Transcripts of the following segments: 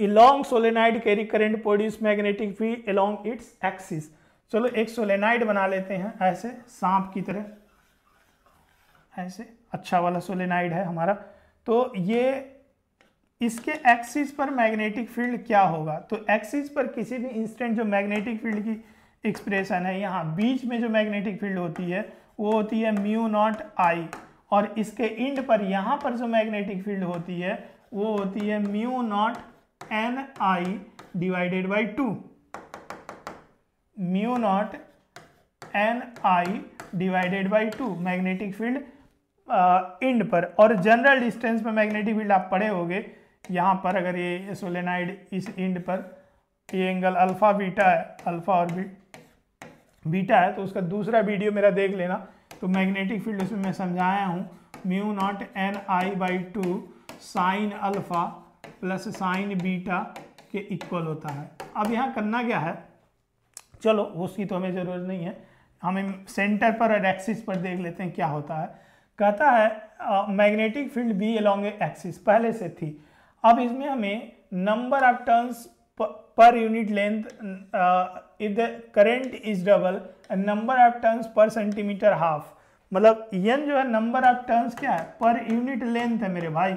A long solenoid carry current produce magnetic field along its axis चलो एक solenoid बना लेते हैं, ऐसे सांप की तरह। ऐसे अच्छा वाला सोलेनाइड है हमारा। तो ये, इसके एक्सिस पर मैग्नेटिक फ़ील्ड क्या होगा? तो एक्सिस पर किसी भी इंस्टेंट जो मैग्नेटिक फ़ील्ड की एक्सप्रेशन है, यहाँ बीच में जो मैग्नेटिक फ़ील्ड होती है, वो होती है म्यू नॉट आई और इसके इंड पर, यहाँ पर जो मैग्नेटिक फ़ील्ड होती है, वो होती है mu naught N I divided by two mu naught N I divided by two magnetic field end पर. और जनरल डिस्टेंस में मैग्नेटिक फ़ील्ड आप पढ़े होगे यहाँ पर अगर ये सोलेनाइड इस इंड पर ये एंगल अल्फ़ा बीटा है अल्फ़ा और बी, बीटा है तो उसका दूसरा वीडियो मेरा देख लेना। तो मैग्नेटिक फ़ील्ड उसमें मैं समझाया हूँ। Mu naught N I by two sine alpha plus sine beta के इक्वल होता है। अब यहाँ करना क्या है? चलो, उसकी तो हमें ज़रूरत नहीं है। हमें सेंटर पर और एक्सिस पर देख लेते हैं क्या होता है। कहता है magnetic field B along axis पहले से थी। अब इसमें हमें number of turns per unit length if the current is double number of turns per centimetre half मतलब एन जो है नंबर ऑफ़ टर्न्स क्या है? पर यूनिट लेंथ है मेरे भाई।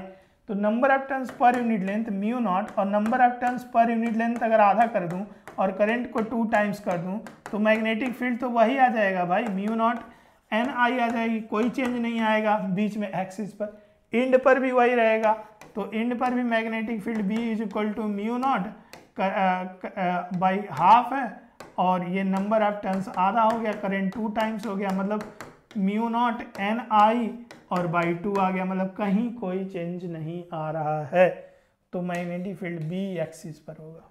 तो number of turns per unit length mu naught और number of turns per unit length अगर आधा कर दूँ और करंट को टू टाइम्स कर दूँ तो मैग्नेटिक फ़ील्ड तो वही आ जाएगा भाई म्यू नॉट एन आई आ जाएगी, कोई चेंज नहीं आएगा बीच में एक्सिस पर। इंड पर भी वही रहेगा तो इंड पर भी magnetic field B is equal to mu naught by half है, और ये नंबर ऑफ़ टर्न्स आधा हो गया करेंट टू टाइम्स हो गया मतलब म्यू नॉट एन आई और बाई टू आ गया मतलब कहीं कोई चेंज नहीं आ रहा है। तो मैग्नेटिक फ़ील्ड बी एक्सिस पर होगा।